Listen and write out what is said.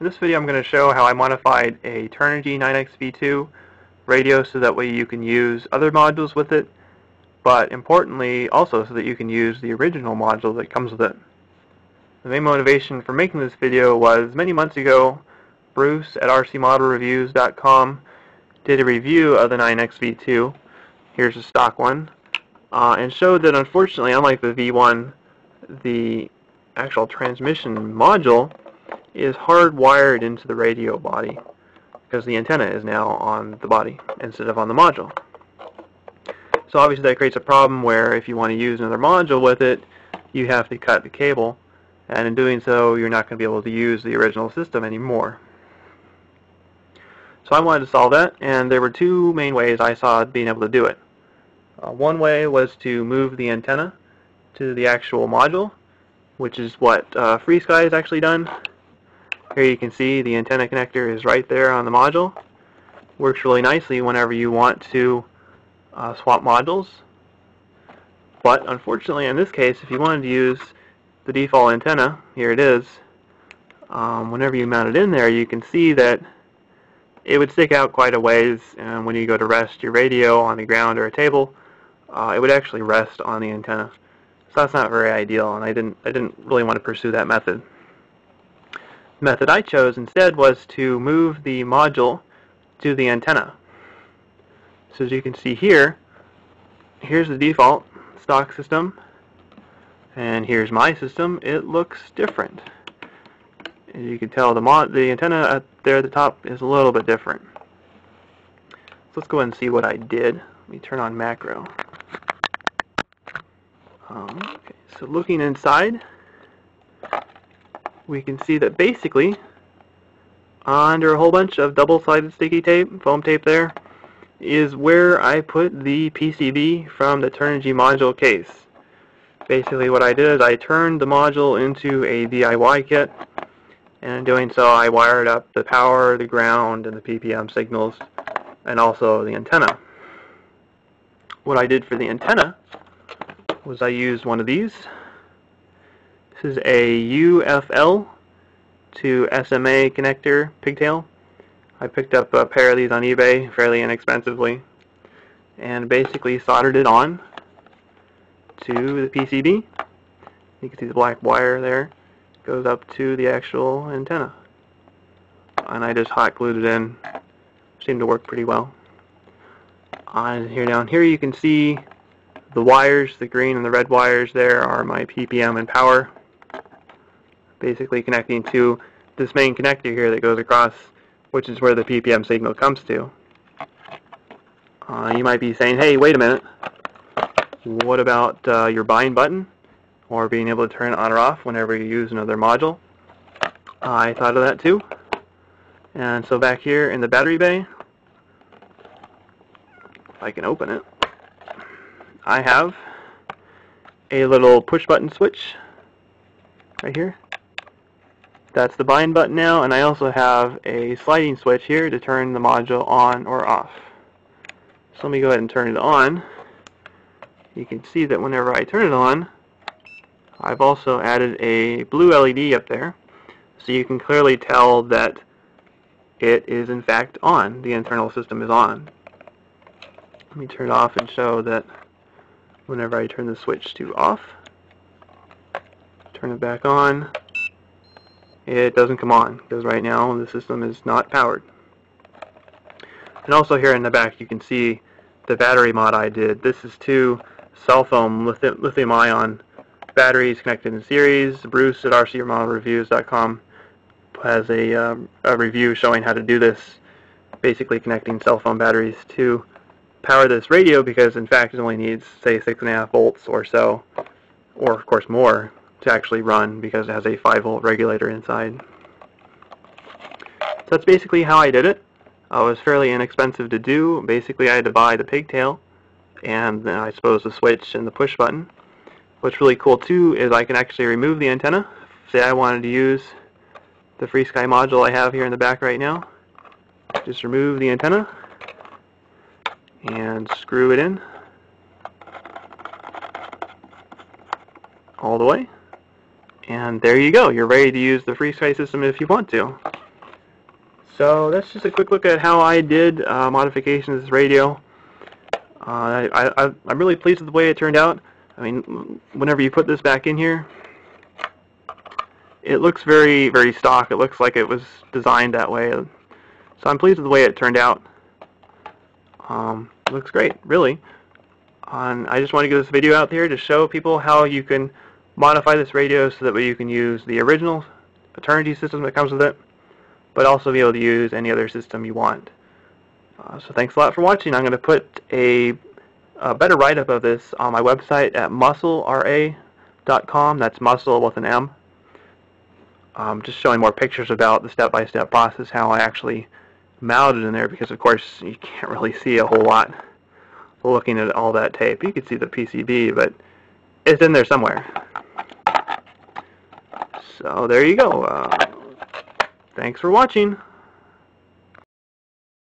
In this video I'm going to show how I modified a Turnigy 9XV2 radio so that way you can use other modules with it, but importantly also so that you can use the original module that comes with it. The main motivation for making this video was many months ago Bruce at rcmodelreviews.com did a review of the 9XV2, here's a stock one, uh, and showed that unfortunately unlike the V1 the actual transmission module is hardwired into the radio body because the antenna is now on the body instead of on the module. So obviously that creates a problem where if you want to use another module with it, you have to cut the cable, and in doing so, you're not going to be able to use the original system anymore. So I wanted to solve that, and there were two main ways I saw being able to do it. Uh, one way was to move the antenna to the actual module, which is what uh, FrSky has actually done. Here you can see the antenna connector is right there on the module. Works really nicely whenever you want to uh, swap modules. But unfortunately in this case, if you wanted to use the default antenna, here it is, um, whenever you mount it in there, you can see that it would stick out quite a ways, and when you go to rest your radio on the ground or a table, uh, it would actually rest on the antenna. So that's not very ideal, and I didn't, I didn't really want to pursue that method. Method I chose instead was to move the module to the antenna. So as you can see here, here's the default stock system, and here's my system. It looks different. As you can tell, the, mod the antenna there at the top is a little bit different. So let's go ahead and see what I did. Let me turn on macro. Um, okay, so looking inside, we can see that basically under a whole bunch of double-sided sticky tape, foam tape there, is where I put the PCB from the Turnigy module case. Basically what I did is I turned the module into a DIY kit and in doing so I wired up the power, the ground, and the PPM signals and also the antenna. What I did for the antenna was I used one of these this is a UFL to SMA connector pigtail. I picked up a pair of these on eBay fairly inexpensively and basically soldered it on to the PCB. You can see the black wire there goes up to the actual antenna. And I just hot glued it in. Seemed to work pretty well. On here down here you can see the wires, the green and the red wires there are my PPM and power basically connecting to this main connector here that goes across, which is where the PPM signal comes to. Uh, you might be saying, hey, wait a minute. What about uh, your bind button? Or being able to turn on or off whenever you use another module. I thought of that too. And so back here in the battery bay, if I can open it, I have a little push button switch right here that's the bind button now, and I also have a sliding switch here to turn the module on or off. So let me go ahead and turn it on. You can see that whenever I turn it on, I've also added a blue LED up there, so you can clearly tell that it is in fact on. The internal system is on. Let me turn it off and show that whenever I turn the switch to off, turn it back on, it doesn't come on because right now the system is not powered. And also here in the back you can see the battery mod I did. This is two cell phone lithium ion batteries connected in series. Bruce at rcmodelreviews.com has a, um, a review showing how to do this, basically connecting cell phone batteries to power this radio because in fact it only needs say six and a half volts or so, or of course more to actually run because it has a 5 volt regulator inside. So that's basically how I did it. Uh, it was fairly inexpensive to do. Basically I had to buy the pigtail and then I suppose the switch and the push button. What's really cool too is I can actually remove the antenna. Say I wanted to use the FrSky module I have here in the back right now. Just remove the antenna and screw it in all the way. And there you go. You're ready to use the FrSky system if you want to. So that's just a quick look at how I did uh, modifications of this radio. Uh, I, I, I'm really pleased with the way it turned out. I mean, whenever you put this back in here, it looks very, very stock. It looks like it was designed that way. So I'm pleased with the way it turned out. Um, looks great, really. I just want to get this video out there to show people how you can modify this radio so that way you can use the original Turnigy system that comes with it, but also be able to use any other system you want. Uh, so thanks a lot for watching. I'm going to put a, a better write-up of this on my website at musclera.com. That's muscle with an M. Um, just showing more pictures about the step-by-step -step process, how I actually mounted it in there, because of course you can't really see a whole lot looking at all that tape. You can see the PCB, but it's in there somewhere. So there you go. Uh, thanks for watching.